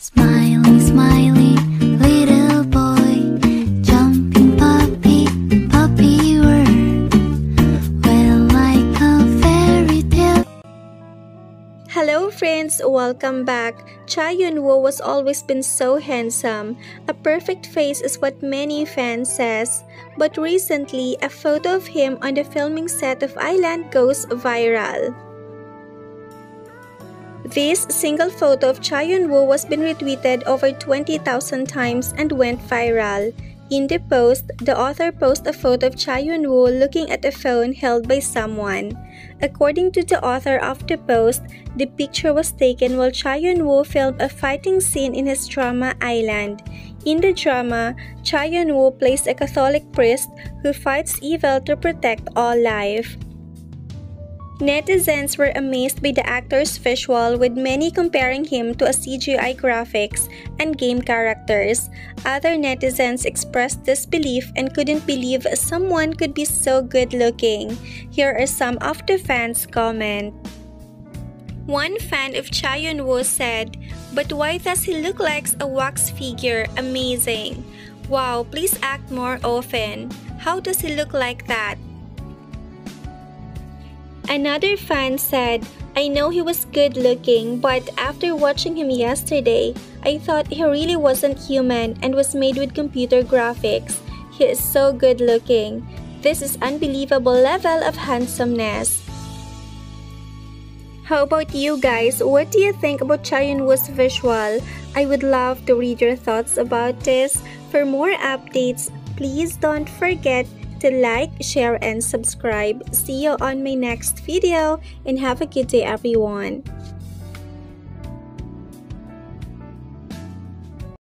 Smiley, smiley, little boy, jumping puppy, puppy world. Well, like a fairy tale. Hello friends, welcome back. Cha Eun-woo was always been so handsome. A perfect face is what many fans says. But recently, a photo of him on the filming set of Island goes viral. This single photo of Cha Eun-woo was been retweeted over 20,000 times and went viral. In the post, the author posted a photo of Cha Eun-woo looking at a phone held by someone. According to the author of the post, the picture was taken while Cha Eun-woo filmed a fighting scene in his drama Island. In the drama, Cha Eun-woo plays a Catholic priest who fights evil to protect all life. Netizens were amazed by the actor's visual with many comparing him to a CGI graphics and game characters. Other netizens expressed disbelief and couldn't believe someone could be so good looking. Here are some of the fans' comment. One fan of Cha Eun-woo said, But why does he look like a wax figure? Amazing. Wow, please act more often. How does he look like that? Another fan said, I know he was good looking, but after watching him yesterday, I thought he really wasn't human and was made with computer graphics. He is so good looking. This is unbelievable level of handsomeness. How about you guys? What do you think about Cha Eun-woo's visual? I would love to read your thoughts about this. For more updates, please don't forget to like, share, and subscribe. See you on my next video and have a good day everyone.